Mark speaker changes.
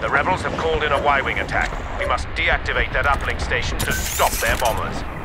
Speaker 1: The rebels have called in a Y-wing attack. We must deactivate that uplink station to stop their bombers.